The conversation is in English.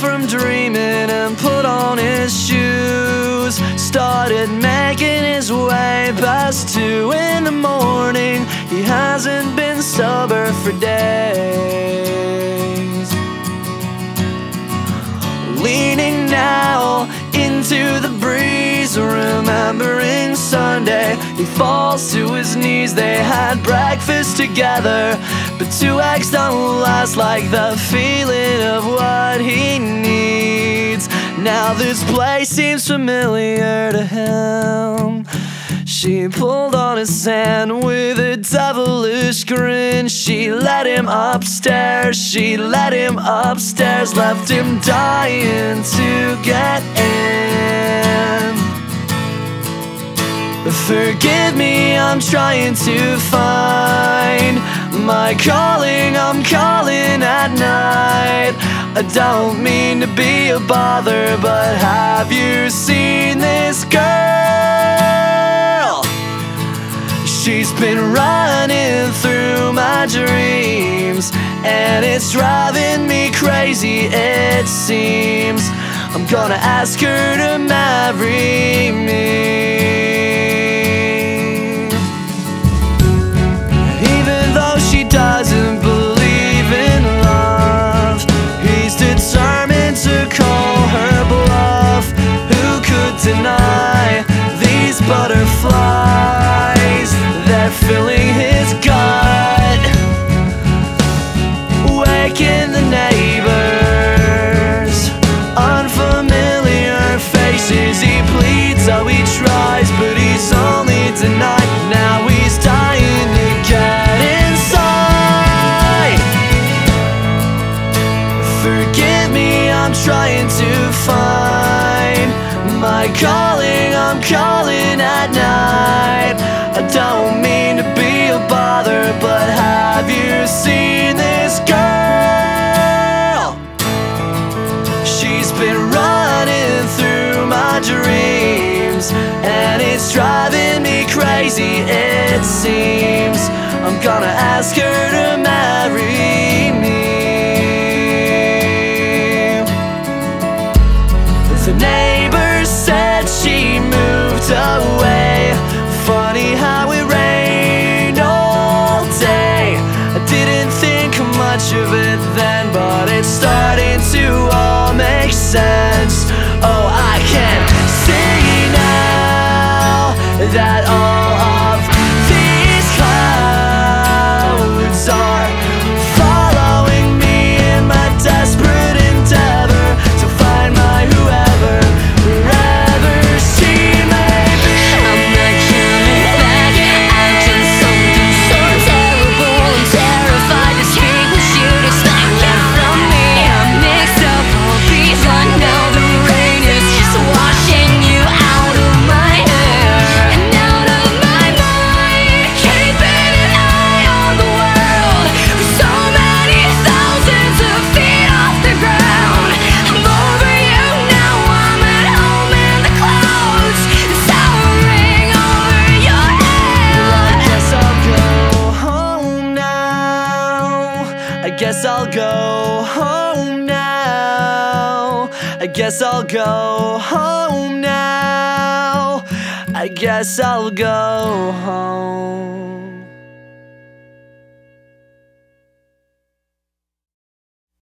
from dreaming and put on his shoes. Started making his way past two in the morning. He hasn't been sober for days. Leaning now into the breeze, remembering Sunday. He falls to his knees. They had breakfast together, but two eggs don't last like the feeling of what. Now this place seems familiar to him. She pulled on his hand with a devilish grin. She led him upstairs, she led him upstairs, left him dying to get in. Forgive me, I'm trying to find my calling, I'm calling at night. I don't mean to be a bother, but have you seen this girl? She's been running through my dreams, and it's driving me crazy, it seems. I'm gonna ask her to marry neighbors. Unfamiliar faces, he pleads, oh, he tries, but he's only denied. Now he's dying to get inside. Forgive me, I'm trying to find my calling. I'm calling at night. It seems. I'm gonna ask her to marry guess I'll go home now. I guess I'll go home now. I guess I'll go home.